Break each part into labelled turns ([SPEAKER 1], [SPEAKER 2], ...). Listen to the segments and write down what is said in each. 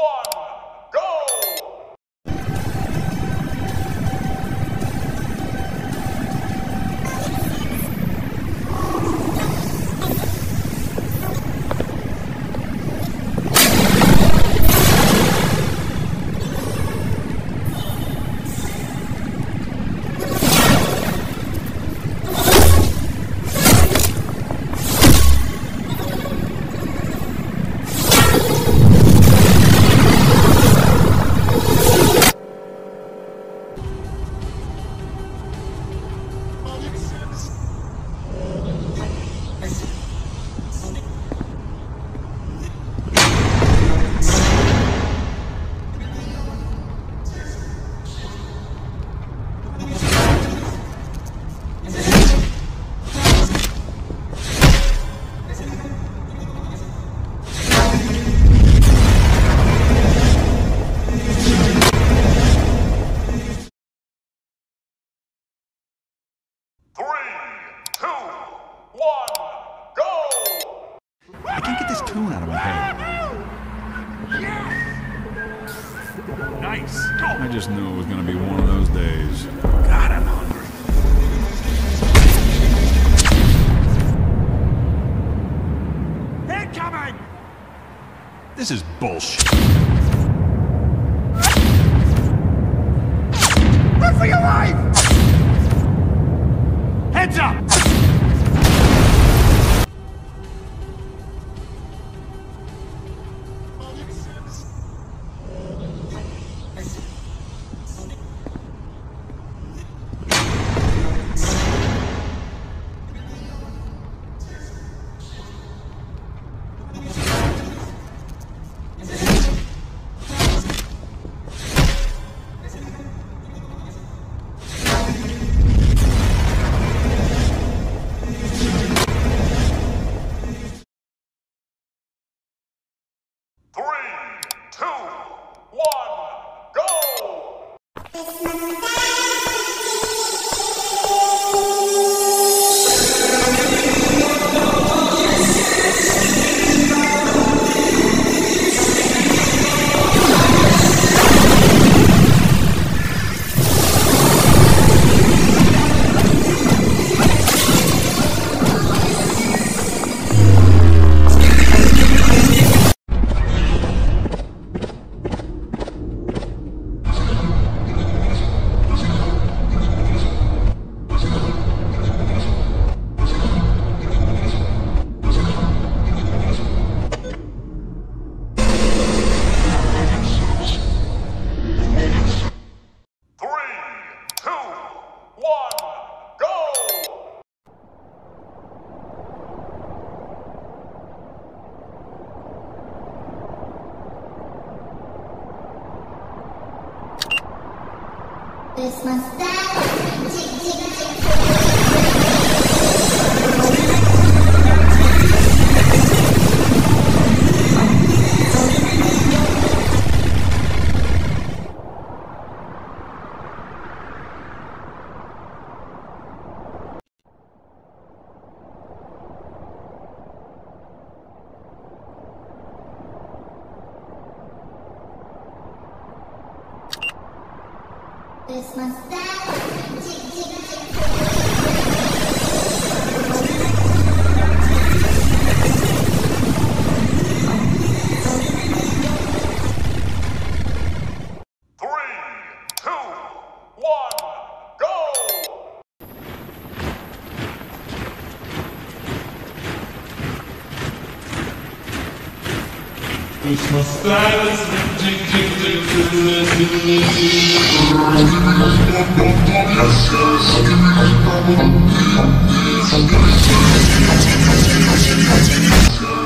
[SPEAKER 1] one,
[SPEAKER 2] knew it was gonna be one of those days.
[SPEAKER 3] God, I'm hungry. Incoming!
[SPEAKER 2] This is bullshit.
[SPEAKER 3] Run for your life! Heads up!
[SPEAKER 1] One, go!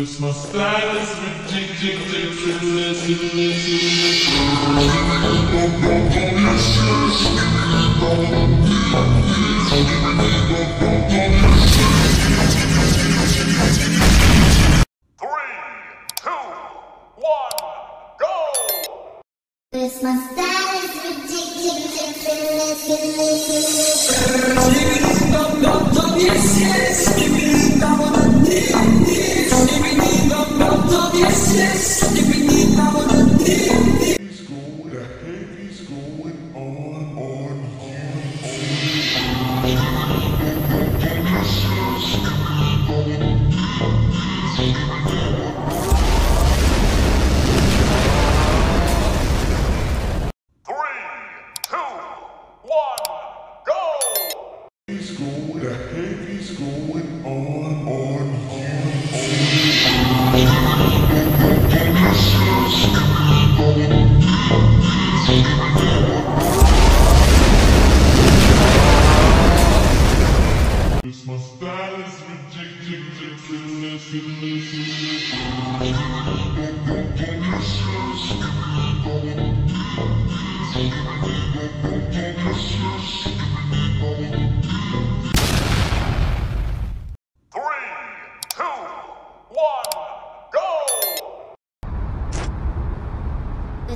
[SPEAKER 3] Christmas
[SPEAKER 1] style is ridiculous.
[SPEAKER 3] Three,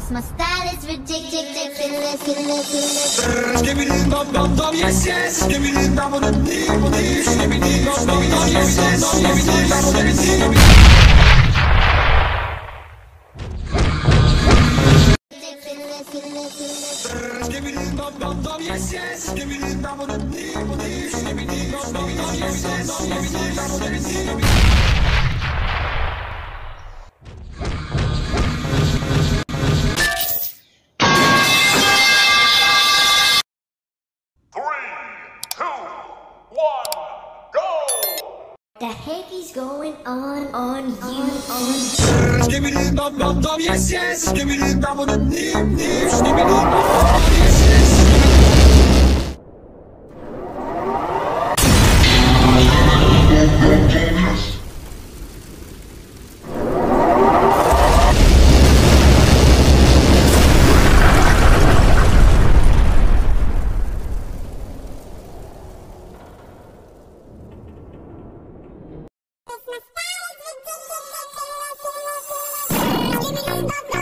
[SPEAKER 1] Christmas style is ridiculous,
[SPEAKER 4] the
[SPEAKER 5] dum dum dum yes yes. Give me the dum dum dee. Give me the dum dum dum yes yes. Me the dum dum dee dee
[SPEAKER 1] going on, on you, on
[SPEAKER 5] Give me the dum dum yes yes. Give me the me the dum dum dum yes yes.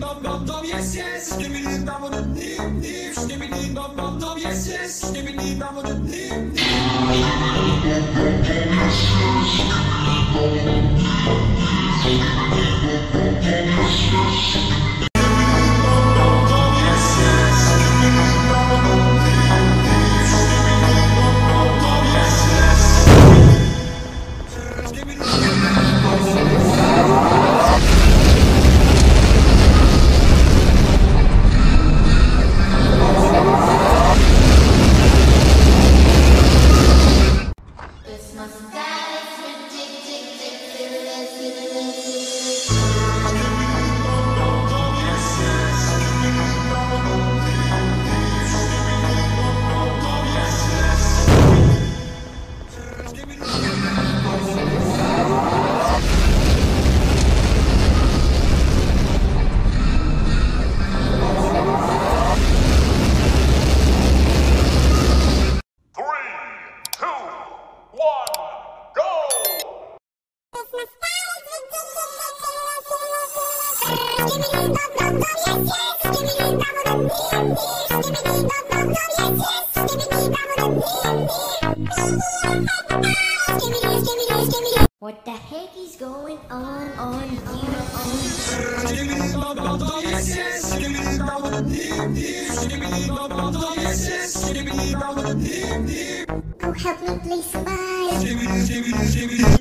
[SPEAKER 5] dum dum dum yes yes. Give me
[SPEAKER 1] skibidi bam bam dim dim skibidi bam bam bam yes yes. Dim dim
[SPEAKER 3] Christmas What the heck is going on on you on
[SPEAKER 1] skibidi bam bam bam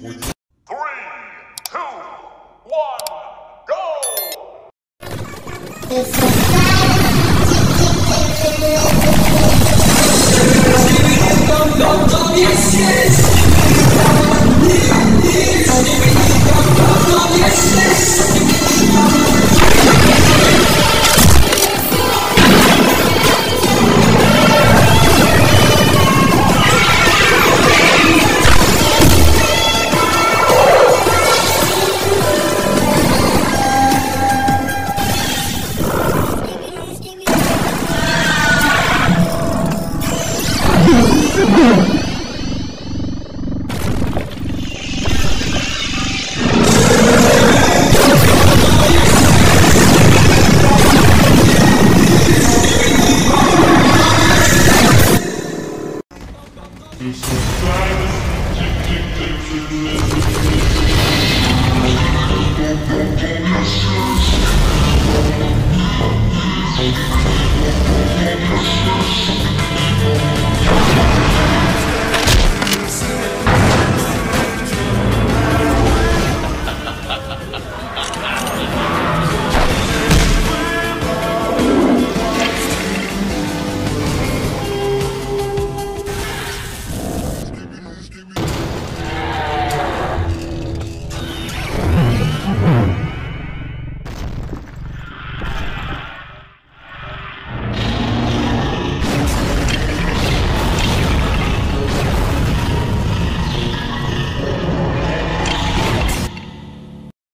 [SPEAKER 6] Música